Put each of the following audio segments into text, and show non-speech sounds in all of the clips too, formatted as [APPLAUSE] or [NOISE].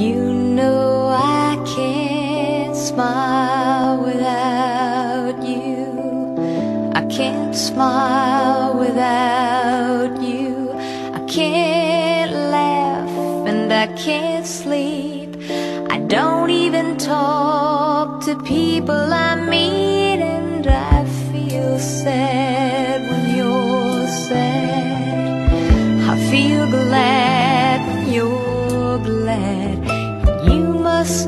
You know I can't smile without you. I can't smile without you. I can't laugh and I can't sleep. I don't even talk to people I meet and I feel sad when you're sad. I feel glad when you're glad us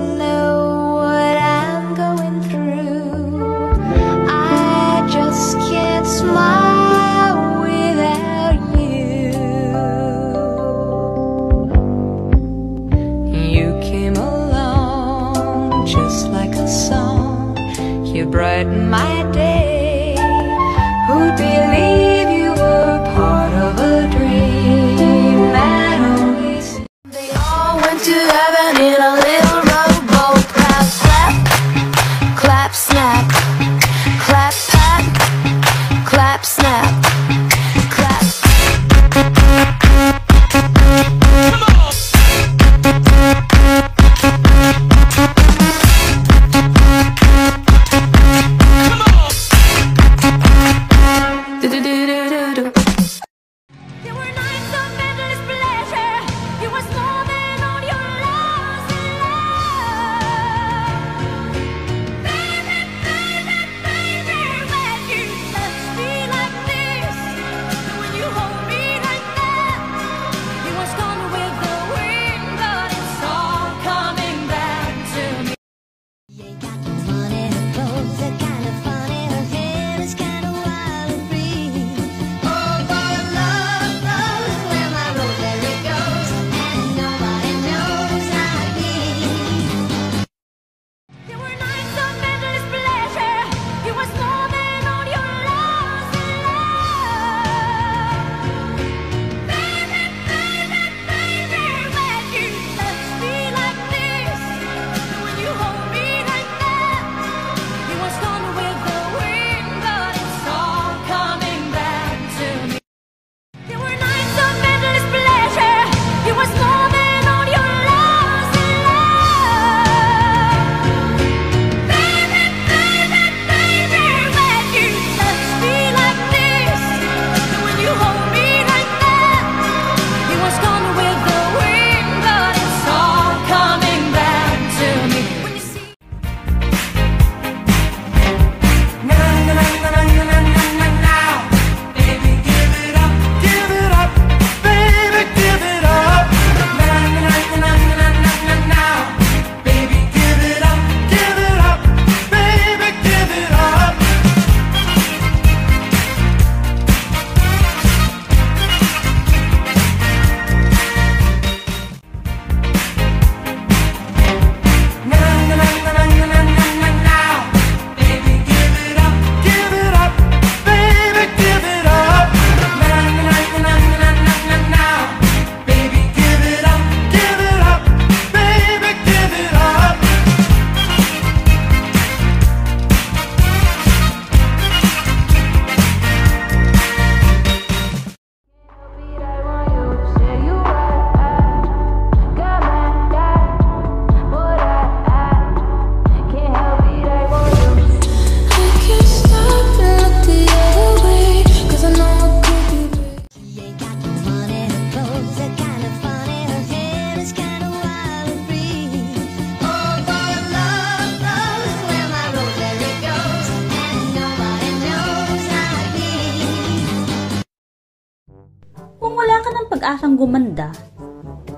pag-asang gumanda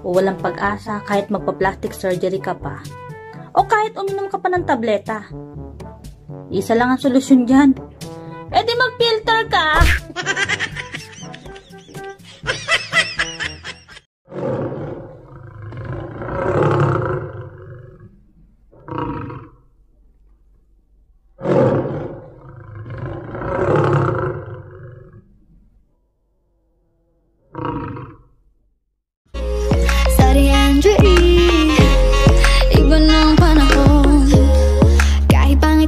o walang pag-asa kahit magpa-plastic surgery ka pa o kahit uminom ka pa ng tableta. Isa lang ang solusyon dyan,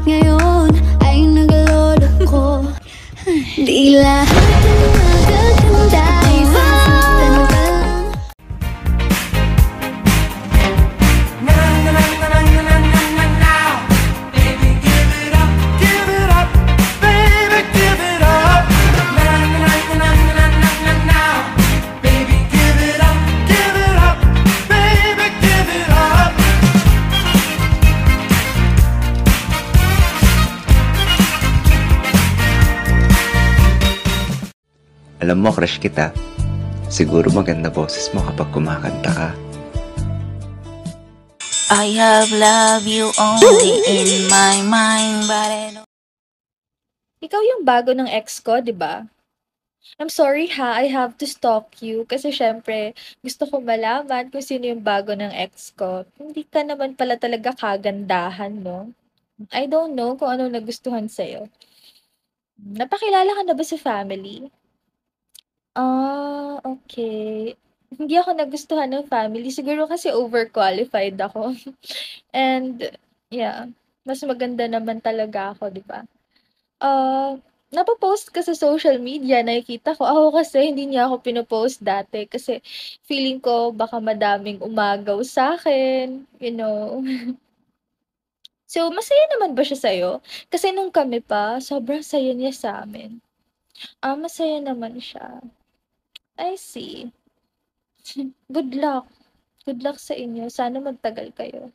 Ngayon ay nagloloko Di lahat Alam mo, crush kita. Siguro maganda boses mo kapag kumakanta ka. I have loved you only in my mind, but I don't Ikaw yung bago ng ex ko, di ba? I'm sorry ha, I have to stalk you kasi syempre gusto ko malaman kung sino yung bago ng ex ko. Hindi ka naman pala talaga kagandahan, no? I don't know kung ano nagustuhan sa'yo. Napakilala ka na ba sa family? Okay. Hindi ako nagustuhan ng family. Siguro kasi overqualified ako. [LAUGHS] And, yeah, mas maganda naman talaga ako, di ba? Ah, napopost ka sa social media, nakikita ko. Ako kasi, hindi niya ako pinopost dati kasi feeling ko baka madaming umagaw sa akin, you know. [LAUGHS] So, masaya naman ba siya sa'yo? Kasi nung kami pa, sobrang saya niya sa amin. Ah, masaya naman siya. I see. Good luck. Good luck sa inyo. Sana magtagal kayo.